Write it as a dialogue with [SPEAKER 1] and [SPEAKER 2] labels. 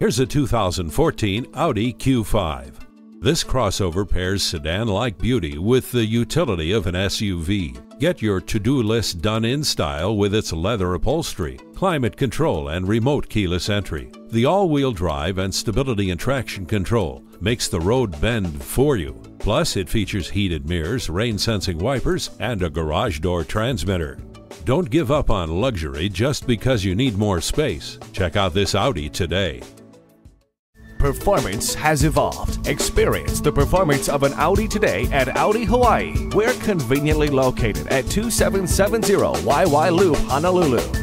[SPEAKER 1] Here's a 2014 Audi Q5. This crossover pairs sedan-like beauty with the utility of an SUV. Get your to-do list done in style with its leather upholstery, climate control, and remote keyless entry. The all-wheel drive and stability and traction control makes the road bend for you. Plus, it features heated mirrors, rain-sensing wipers, and a garage door transmitter. Don't give up on luxury just because you need more space. Check out this Audi today.
[SPEAKER 2] Performance has evolved. Experience the performance of an Audi today at Audi Hawaii. We're conveniently located at 2770 Waiwai Loop, Honolulu.